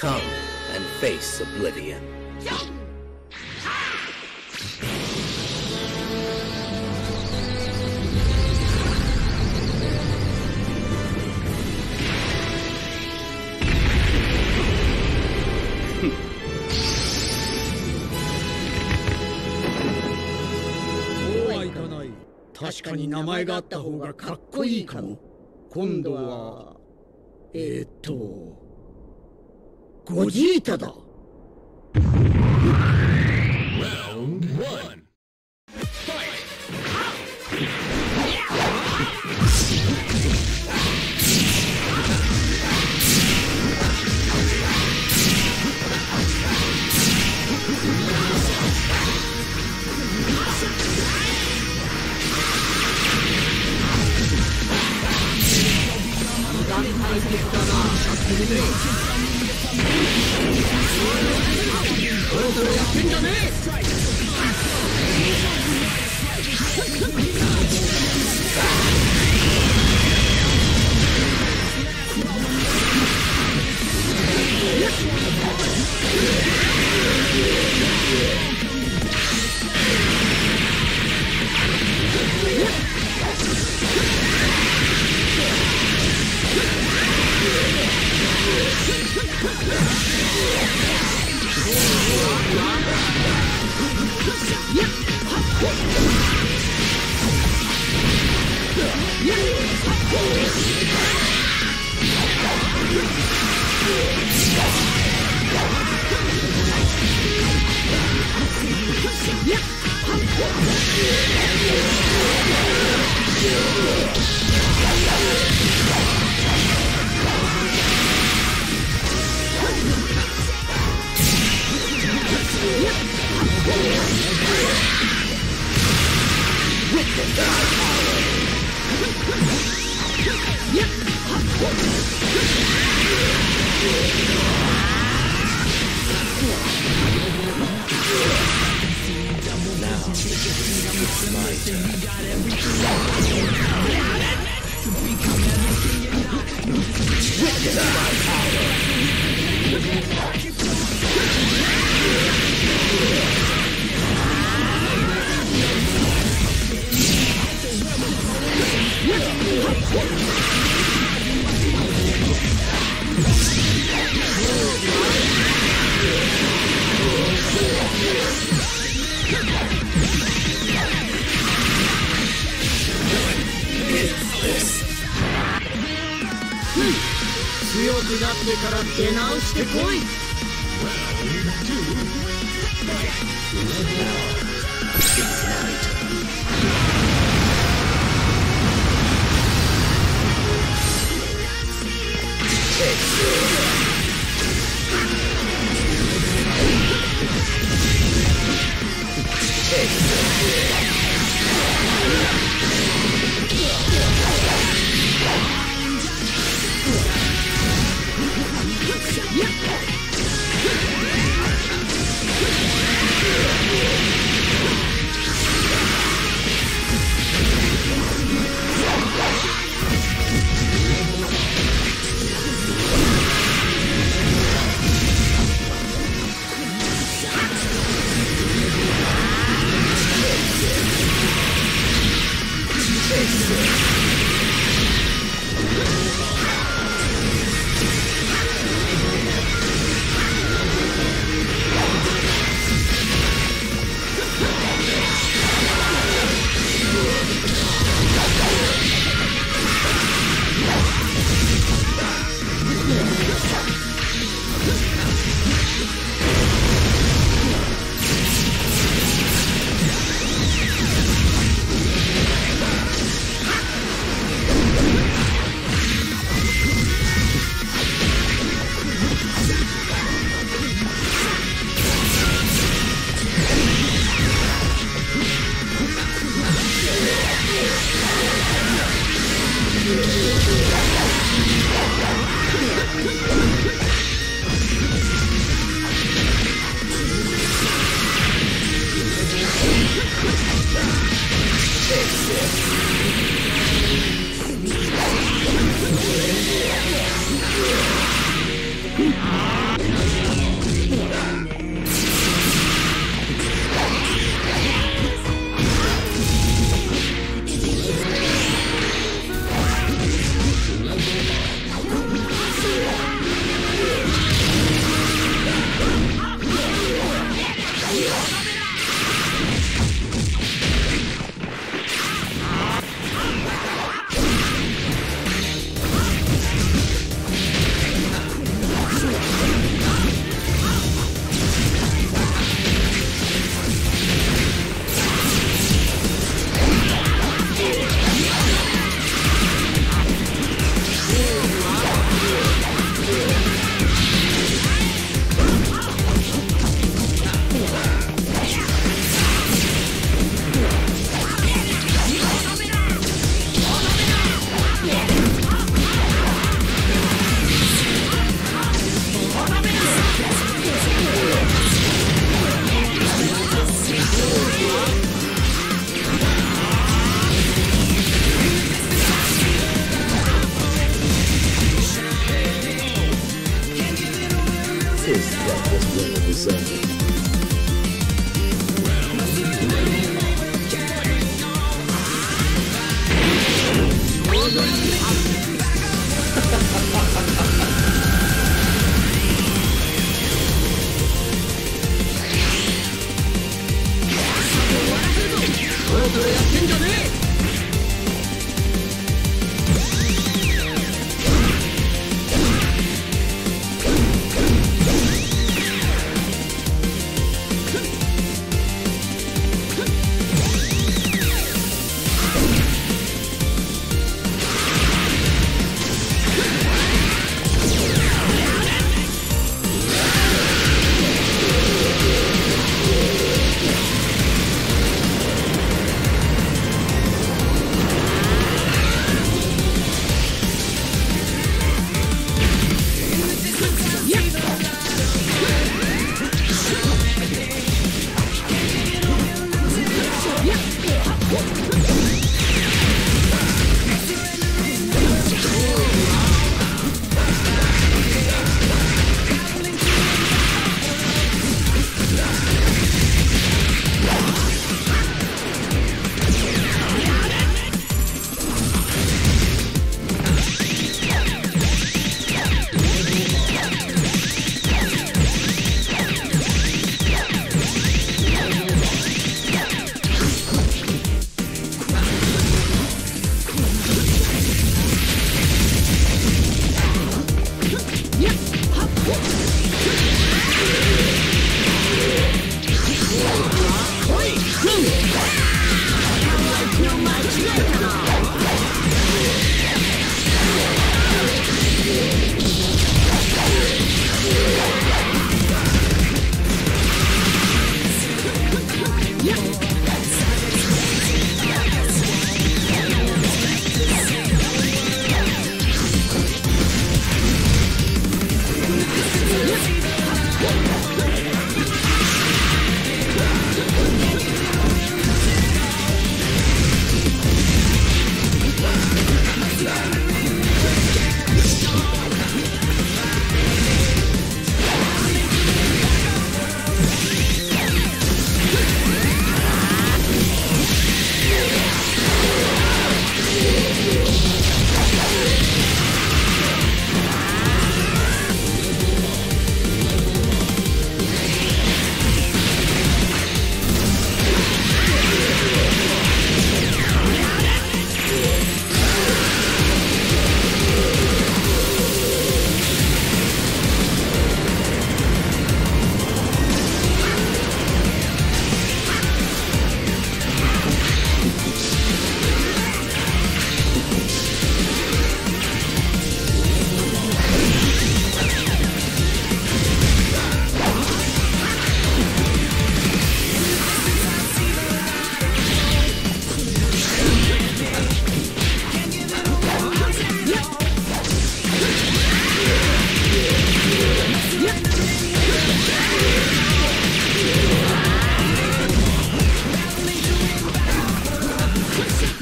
Come and face oblivion. 確かに名前があった方がかっこいいかも今度はえー、っとゴジータだ Round one. やってんじゃねえ Yeah. It's my turn. くなってから出直してこい。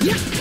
Yeah.